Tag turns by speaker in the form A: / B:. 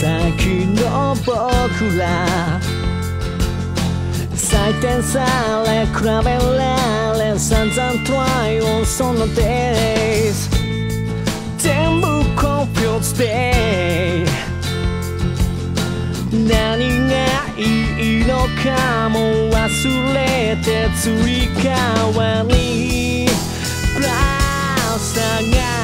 A: 先の僕ら採点され比べられ散々トライをその days 全部 confused day 何がいいのかも忘れてつり革にぶら下が